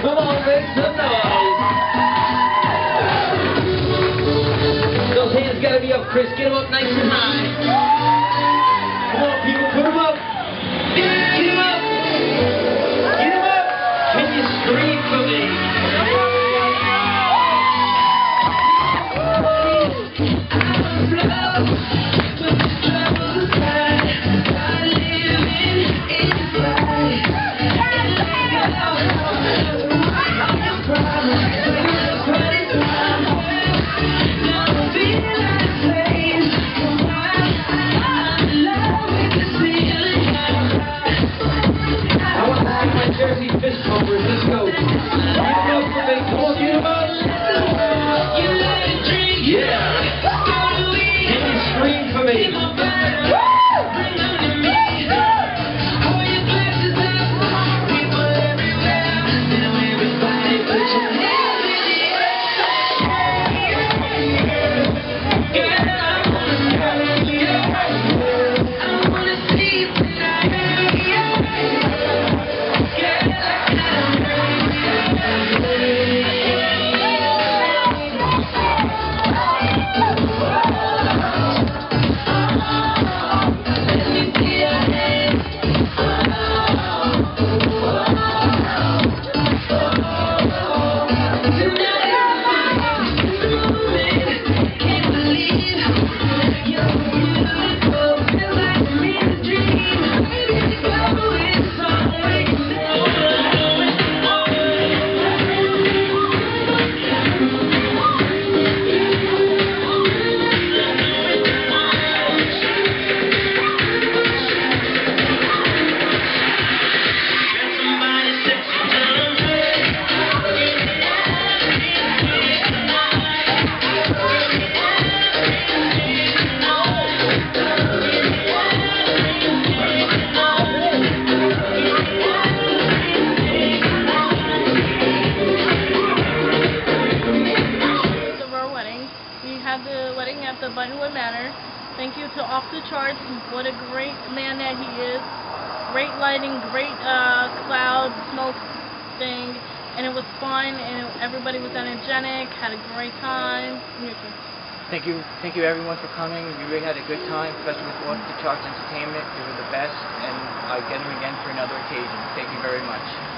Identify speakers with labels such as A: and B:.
A: Come on, make some noise. Those hands gotta be up, Chris. Get them up nice and high.
B: The wedding at the Buttonwood Manor. Thank you to Off the Charts. What a great man that he is. Great lighting, great uh, cloud, smoke thing. And it was fun, and everybody was energetic, had a great time.
C: Thank you, thank you everyone for coming. We really had a good time, especially with Off the Charts Entertainment. They were the best, and I'll get them again for another occasion. Thank you very much.